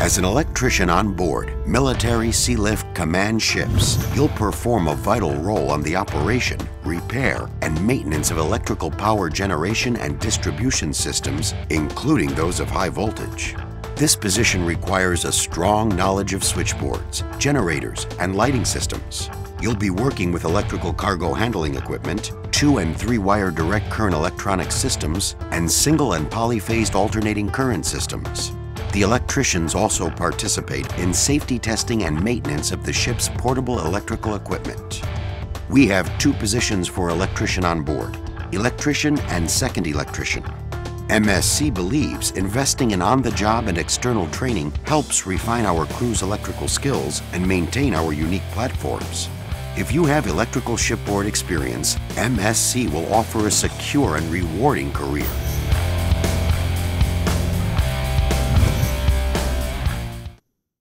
As an electrician on board military Sealift command ships, you'll perform a vital role on the operation, repair, and maintenance of electrical power generation and distribution systems, including those of high voltage. This position requires a strong knowledge of switchboards, generators, and lighting systems. You'll be working with electrical cargo handling equipment, two and three wire direct current electronic systems, and single and polyphased alternating current systems. The electricians also participate in safety testing and maintenance of the ship's portable electrical equipment. We have two positions for electrician on board, electrician and second electrician. MSC believes investing in on-the-job and external training helps refine our crew's electrical skills and maintain our unique platforms. If you have electrical shipboard experience, MSC will offer a secure and rewarding career.